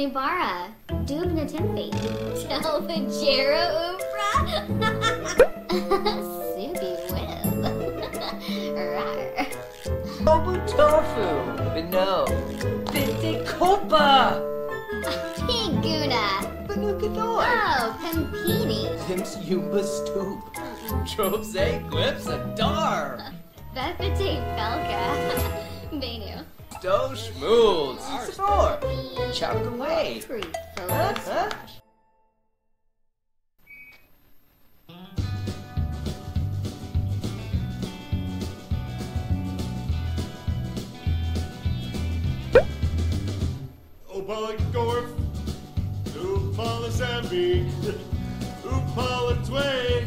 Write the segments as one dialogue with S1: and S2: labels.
S1: Snoobara, Doob Natimfi, Telvajero Umbra, Subi Wib,
S2: Tobu tofu. Bino. Binti kopa.
S1: Piguna,
S2: Banukador.
S1: Oh, Pampini,
S2: Tim's Yumba stoop. Jose Glips Adar.
S1: Bethate Belka, Benu,
S2: Do Schmools. Sador. Chopped away.
S1: Free
S2: Huh? Huh?
S3: Opala Gorf, Upala Zambi, Upala Tway,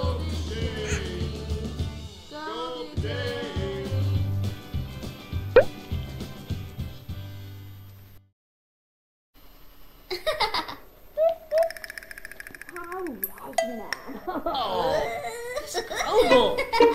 S2: Oh, Scrobble. Oh.